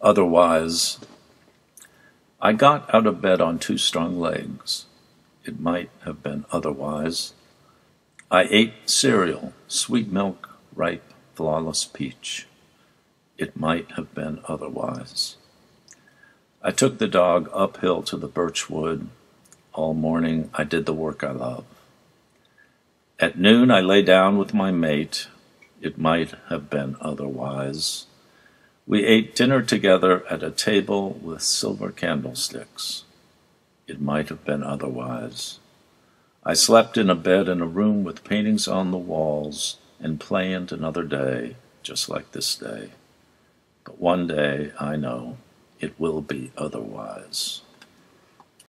Otherwise, I got out of bed on two strong legs. It might have been otherwise. I ate cereal, sweet milk, ripe, flawless peach. It might have been otherwise. I took the dog uphill to the birch wood. All morning I did the work I love. At noon I lay down with my mate. It might have been otherwise. We ate dinner together at a table with silver candlesticks. It might have been otherwise. I slept in a bed in a room with paintings on the walls and planned another day just like this day. But one day, I know, it will be otherwise.